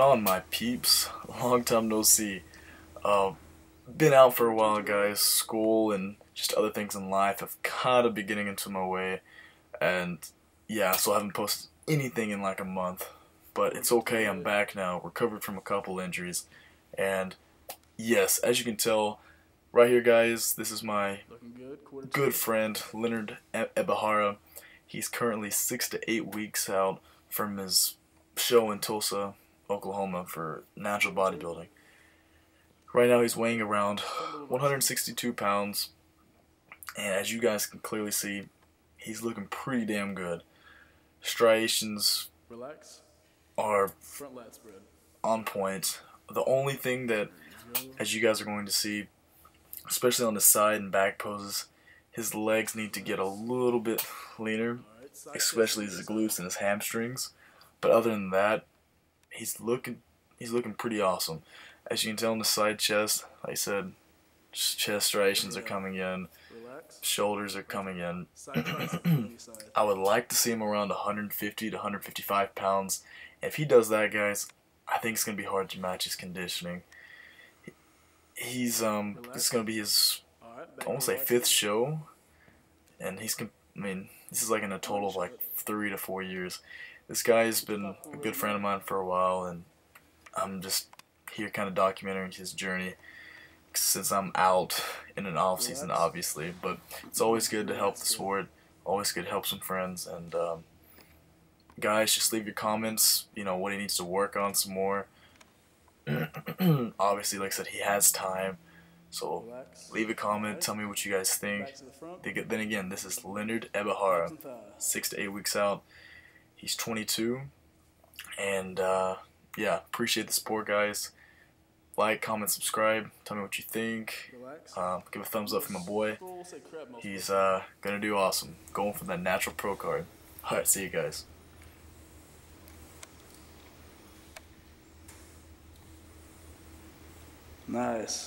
on, my peeps? Long time no see. Uh, been out for a while, guys. School and just other things in life have kind of been getting into my way. And yeah, so I haven't posted anything in like a month. But it's okay, I'm back now, recovered from a couple injuries. And yes, as you can tell, right here, guys, this is my good friend, Lenard Ebihara. He's currently six to eight weeks out from his show in Tulsa, Oklahoma for natural bodybuilding. Right now he's weighing around 162 pounds, and as you guys can clearly see, he's looking pretty damn good. Striations Relax. are on point. The only thing that, as you guys are going to see, especially on the side and back poses, his legs need to get a little bit leaner, especially his glutes and his hamstrings. But other than that, he's looking he's looking pretty awesome. As you can tell in the side chest, like I said, chest striations are coming in, shoulders are coming in. I would like to see him around 150 to 155 pounds. If he does that, guys, I think it's gonna be hard to match his conditioning. He's um, this is gonna be his, I want to say fifth show, and he's, I mean, this is like in a total of like three to four years. This guy's been a good friend of mine for a while, and I'm just here kind of documenting his journey since I'm out in an off season, obviously. But it's always good to help the sport. Always good to help some friends. And um, guys, just leave your comments. You know what he needs to work on some more. obviously, like I said, he has time. So leave a comment. Tell me what you guys think. Then again, this is Lenard Ebihara, six to eight weeks out. He's 22, and uh, yeah, appreciate the support, guys. Like, comment, subscribe. Tell me what you think. Uh, give a thumbs up for my boy. He's uh, gonna do awesome. Going for that natural pro card. Alright, see you guys. Nice.